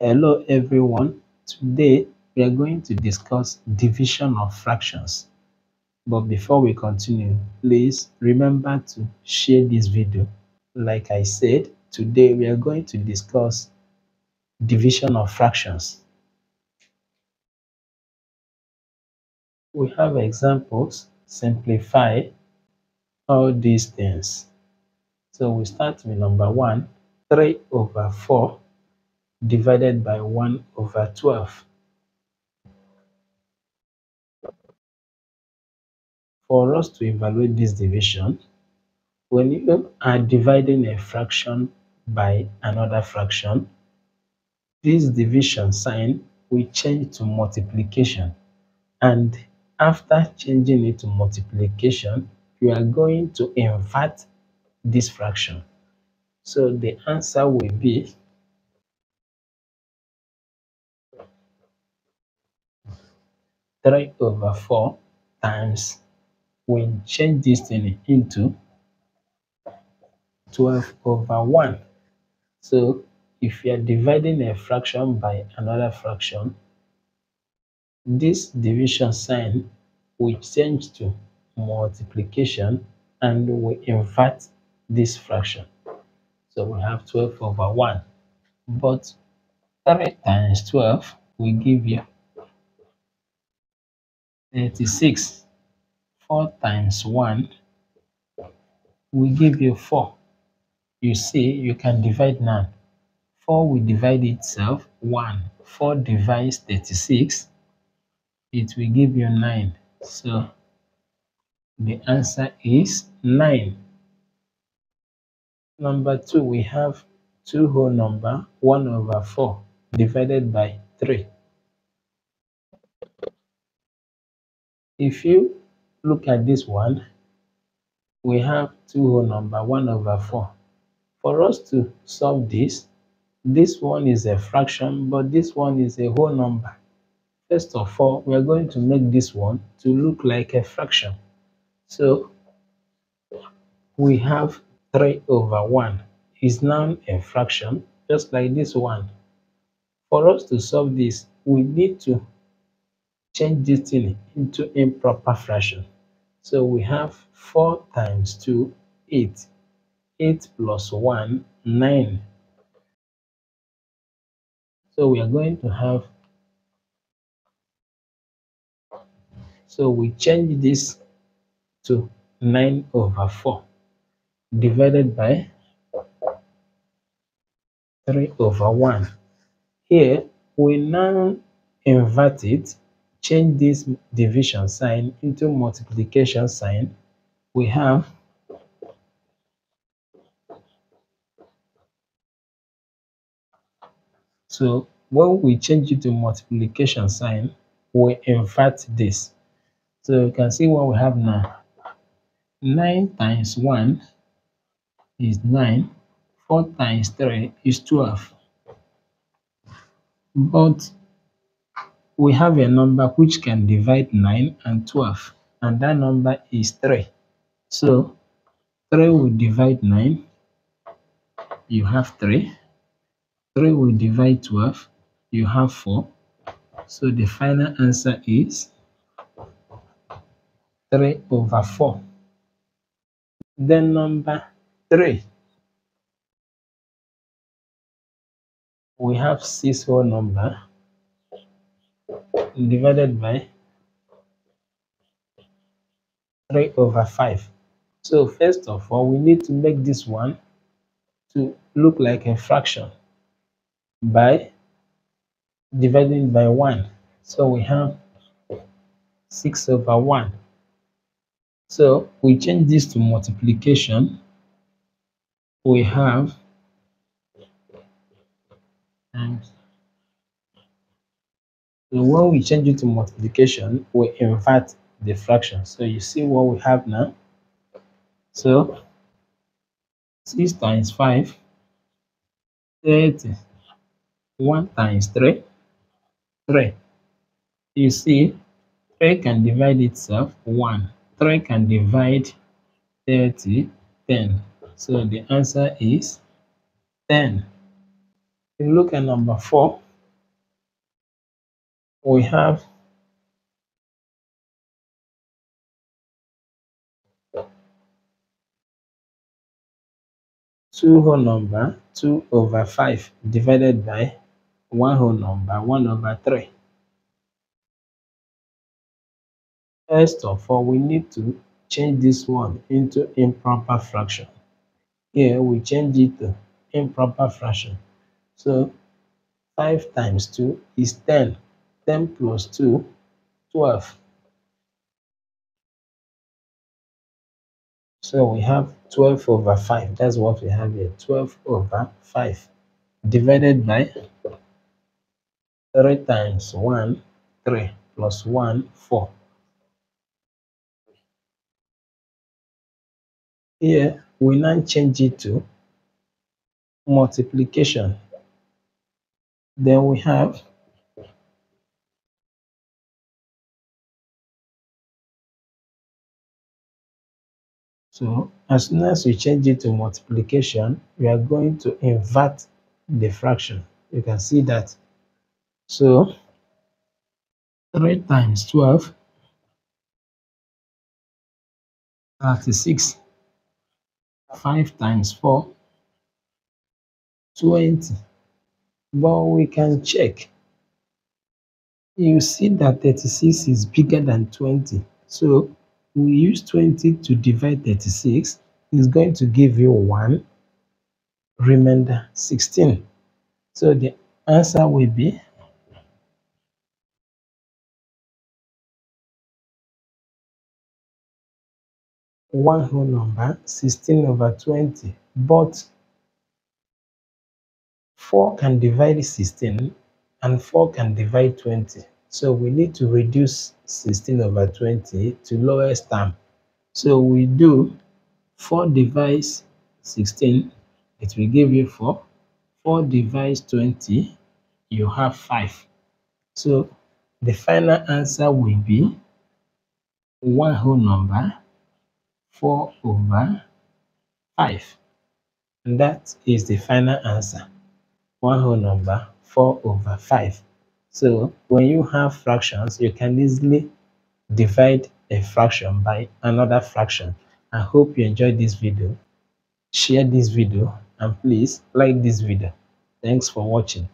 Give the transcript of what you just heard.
Hello everyone. Today we are going to discuss division of fractions. But before we continue, please remember to share this video. Like I said, today we are going to discuss division of fractions. We have examples, simplify all these things. So we start with number one, 3 over 4 divided by 1 over 12. For us to evaluate this division, when you are dividing a fraction by another fraction, this division sign will change to multiplication. And after changing it to multiplication, you are going to invert this fraction. So the answer will be three over four times we change this thing into 12 over 1. So if you are dividing a fraction by another fraction, this division sign will change to multiplication and we invert this fraction. So we have 12 over 1. But 3 times 12 will give you 36. 4 times 1 will give you 4. You see, you can divide now. 4 will divide itself 1. 4 divides 36. It will give you 9. So the answer is 9. Number 2, we have 2 whole number 1 over 4 divided by 3. If you look at this one, we have 2 whole number 1 over 4. For us to solve this, this one is a fraction, but this one is a whole number. First of all, we are going to make this one to look like a fraction. So we have 3 over 1 is now a fraction, just like this one. For us to solve this, we need to change this into improper fraction. So we have 4 times 2, 8. 8 plus 1, 9. So we are going to have, so we change this to 9 over 4 divided by 3 over 1. Here, we now invert it, change this division sign into multiplication sign. We have So when we change it to multiplication sign, we invert this. So you can see what we have now. 9 times 1 is 9. 4 times 3 is 12. But we have a number which can divide 9 and 12. And that number is 3. So 3 will divide 9. You have 3. 3 will divide 12. You have 4. So the final answer is 3 over 4. Then number 3. We have 6 whole number divided by 3 over 5. So first of all, we need to make this one to look like a fraction by dividing by 1. So we have 6 over 1. So we change this to multiplication. We have and so when we change it to multiplication, we invert the fraction. So you see what we have now. So 6 times 5, 30. 1 times 3, 3. You see, 3 can divide itself 1. 3 can divide 30, 10. So the answer is 10. You look at number 4. We have two whole number 2 over 5 divided by one whole number 1 over 3. First of all, we need to change this one into improper fraction. Here we change it to improper fraction. So 5 times 2 is 10. 10 plus 2, 12. So we have 12 over 5. That's what we have here. 12 over 5 divided by 3 times 1, 3 plus 1, 4. Here we now change it to multiplication. Then we have So as soon as we change it to multiplication, we are going to invert the fraction. You can see that. So 3 times 12, 36. 5 times 4, 20. But we can check. You see that 36 is bigger than 20. So we use 20 to divide 36 is going to give you 1 remainder 16 so the answer will be one whole number 16 over 20 but 4 can divide 16 and 4 can divide 20 so we need to reduce 16 over 20 to lowest term. So we do 4 divides 16, it will give you 4. 4 divides 20, you have 5. So the final answer will be one whole number 4 over 5. And that is the final answer. One whole number 4 over 5. So when you have fractions, you can easily divide a fraction by another fraction. I hope you enjoyed this video. Share this video and please like this video. Thanks for watching.